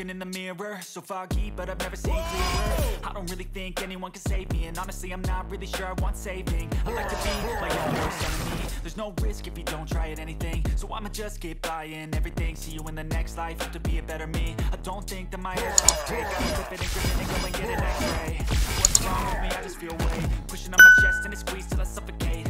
Looking in the mirror, so foggy, but I've never seen clearer. I don't really think anyone can save me, and honestly, I'm not really sure I want saving. I like to be my own worst enemy. There's no risk if you don't try at anything, so I'ma just keep buying everything. See you in the next life, hope to be a better me. I don't think that my head's on straight. Gotta clip it and grip it and go and get an X-ray. What's wrong with me? I just feel weight pushing on my chest and it squeezes till I suffocate.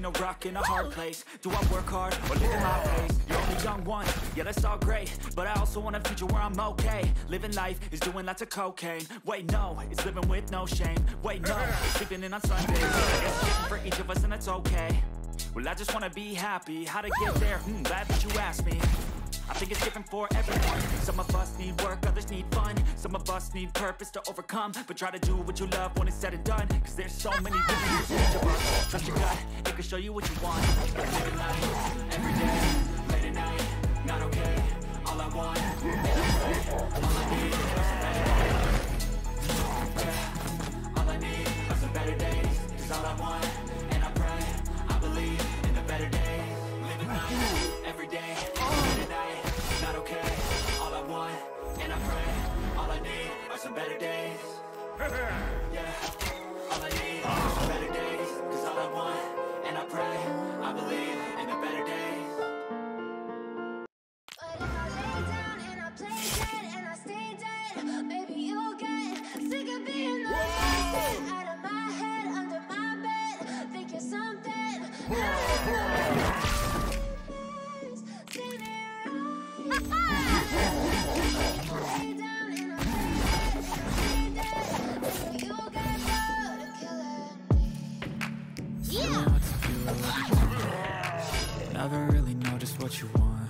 between a rock and a hard place. Do I work hard or live in my pace? You're only young once, yeah, that's all great. But I also want a future where I'm okay. Living life is doing lots of cocaine. Wait, no, it's living with no shame. Wait, no, it's sleeping in on Sundays. It's different for each of us, and that's okay. Well, I just wanna be happy. How to get there? Hmm, glad that you asked me. I think it's different for everyone Some of us need work, others need fun Some of us need purpose to overcome But try to do what you love when it's said and done. Cause there's so many different to each of us Trust your gut, it can show you what you want. Living life, every day, late at night, not okay. All I want, all I need. Yeah, all I need are some better days. Cause all I want, and I pray, I believe in the better days. Living life, every day, need are some better days. Yeah, Never really know just what you want.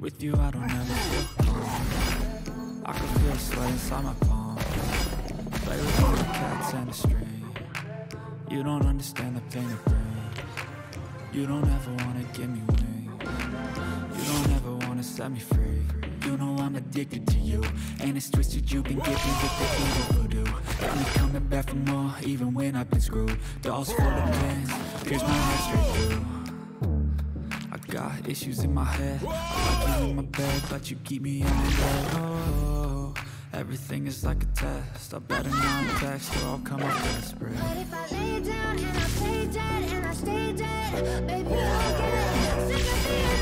With you I don't ever feel calm. I can feel sweat inside my palm. Play with all the cats and the string. You don't understand the pain it brings. You don't ever wanna give me wings. You don't ever wanna set me free. You know I'm addicted to you And it's twisted you've been gifted with the evil voodoo. Got me coming back for more even when I've been screwed. Dolls full of pins, pierce my heart straight through got issues in my head. I like you in my bed, but you keep me on the Oh, everything is like a test. I better not text or I'll come up desperate. But if I lay down and I play dead and I stay dead, baby, you'll get sick of being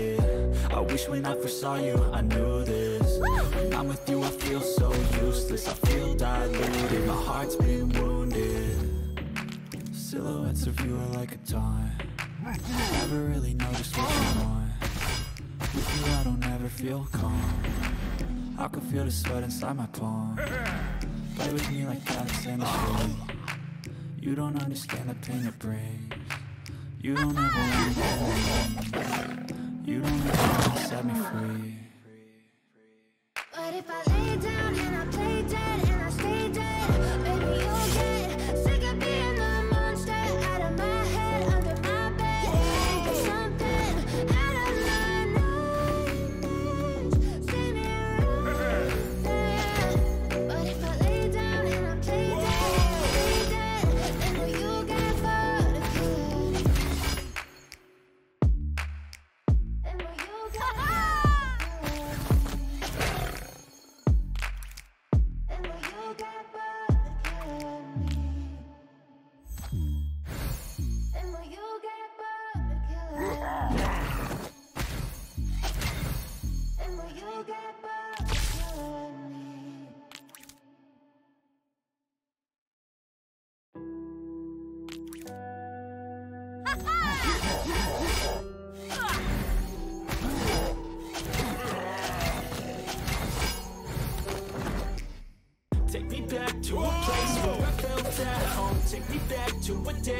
I wish when I first saw you, I knew this. When I'm with you, I feel so useless. I feel diluted, my heart's been wounded. Silhouettes of you are like a taunt. Never really know just what you want. With you I don't ever feel calm. I can feel the sweat inside my palm. Play with me like cats in the street You don't understand the pain it brings. You don't ever me You don't ever wanna set me free. But if I lay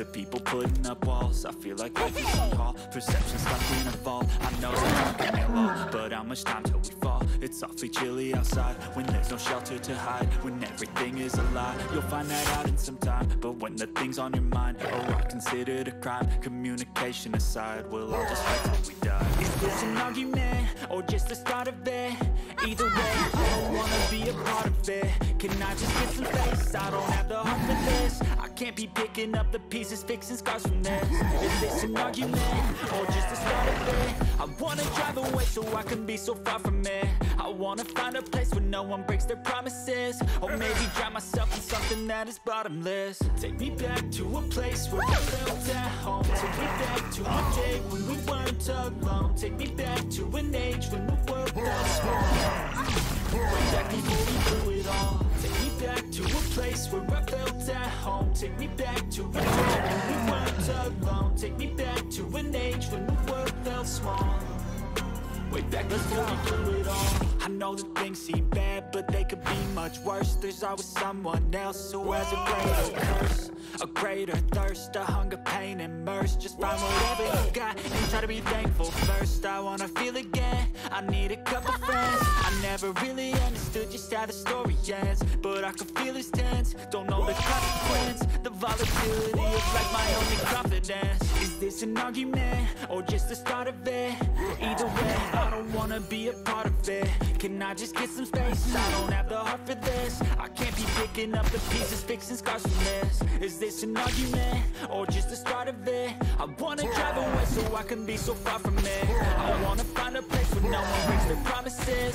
To people putting up walls I feel like life is a call Perception stuck in a vault I know that I'm getting low But how much time till we fall? It's awfully chilly outside When there's no shelter to hide When everything is a lie You'll find that out in some time But when the things on your mind Are all considered a crime Communication aside We'll all just fight till we die Is this an argument? Or just the start of it? Either way, I don't wanna be a part of it Can I just get some space? I don't have the heart I can't be picking up the pieces Fixing scars from this Is this an argument? Or just a start of it? I wanna drive away so I can be so far from it. I wanna find a place where no one breaks their promises. Or maybe drown myself in something that is bottomless. Take me back to a place where I felt at home. Take me back to a day when we weren't alone. Take me back to an age when the world was small it all. Take me back to a place where I home. Take me back to a day when we weren't alone. Take me back to an age when the world felt small. Way back before we blew it all. I know that things seem bad, but they could be much worse. There's always someone else who has a greater curse A greater thirst, a hunger, pain, and mercy. Just find whatever you got and try to be thankful first. I wanna feel again, I need a couple friends I never really understood just how the story ends But I can feel it's tense, don't know the consequence. The volatility is like my only confidence. Is this an argument, or just the start of it? Either way, I don't wanna be a part of it. Can I just get some space? I don't have the heart for this. I can't be picking up the pieces, fixing scars from this Is this an argument, or just the start of it? I wanna drive away so I can be so far from it. I wanna find a place where no one breaks their promises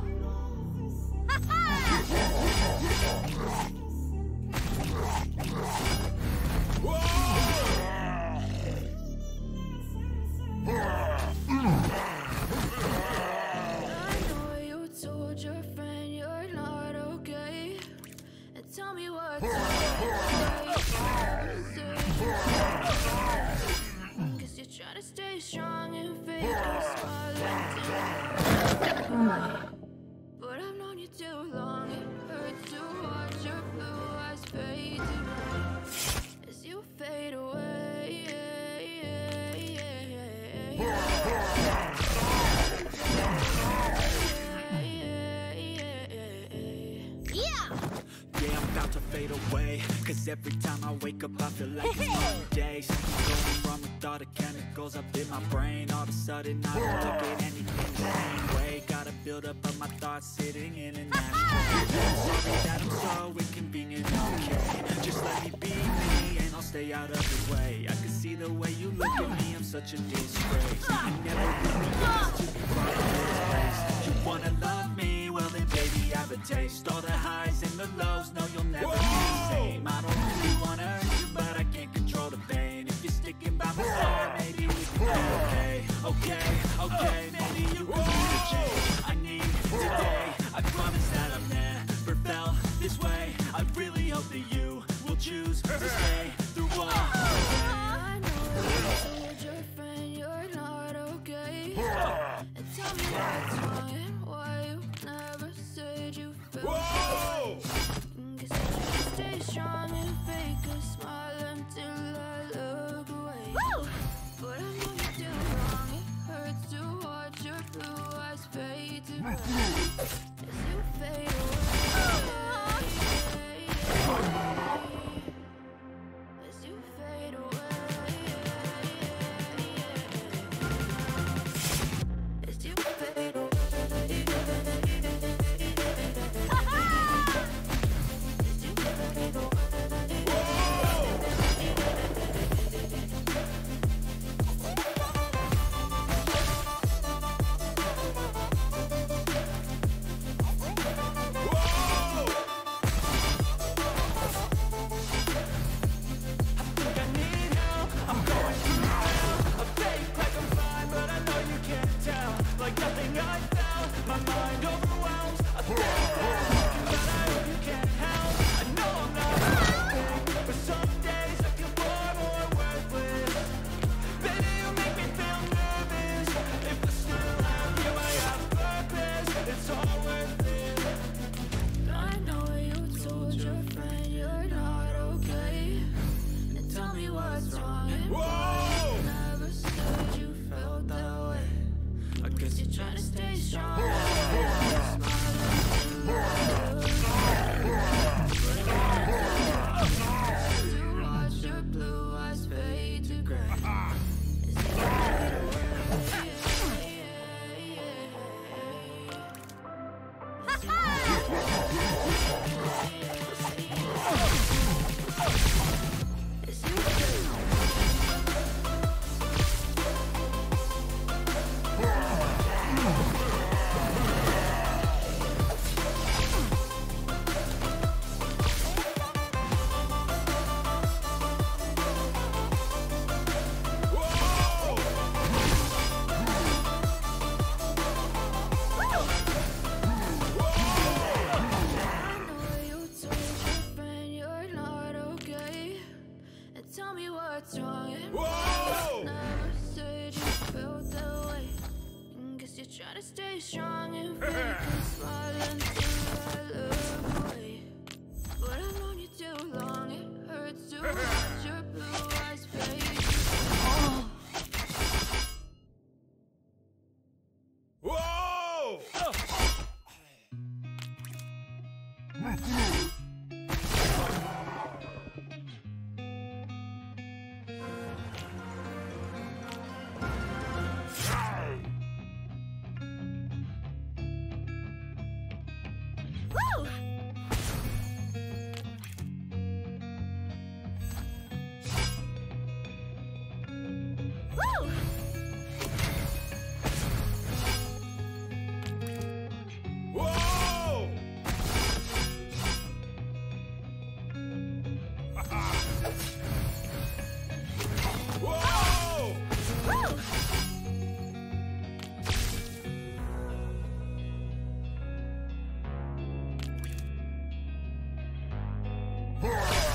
I every time I wake up I feel like it's new day Something's going wrong with all the chemicals up in my brain. All of a sudden I don't look at anything the same way. Gotta build up of my thoughts sitting in an ashtray Sorry that I'm so inconvenient, okay. Just let me be me and I'll stay out of your way. I can see the way you look at me, I'm such a disgrace. I never really used to be part of this place. You wanna love me, well then baby I have a taste tell me what's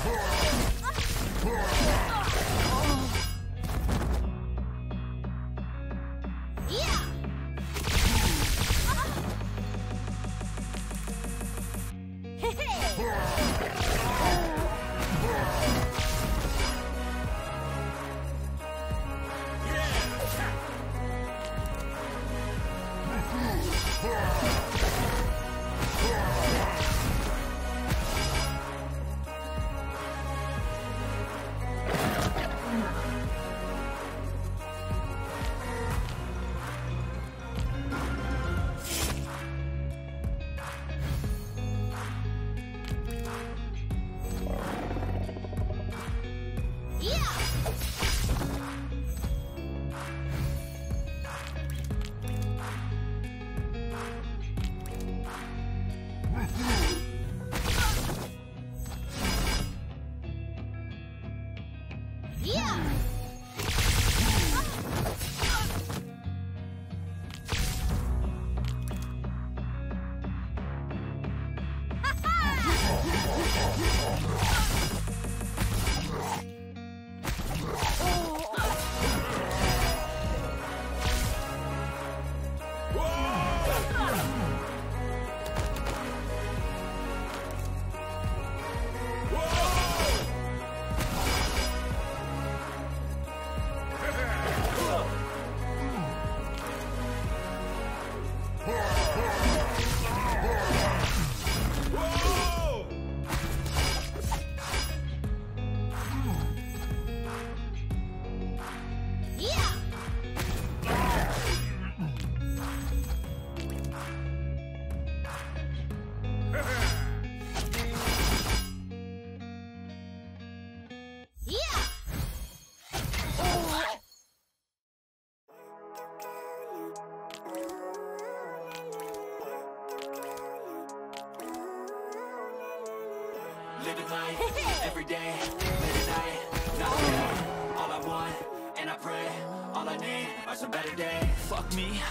Oh! Yeah!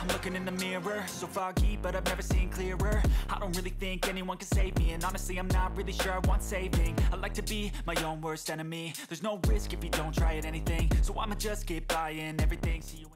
I'm looking in the mirror, so foggy, but I've never seen clearer. I don't really think anyone can save me, and honestly, I'm not really sure I want saving. I like to be my own worst enemy. There's no risk if you don't try at anything, so I'ma just keep buying everything. See you.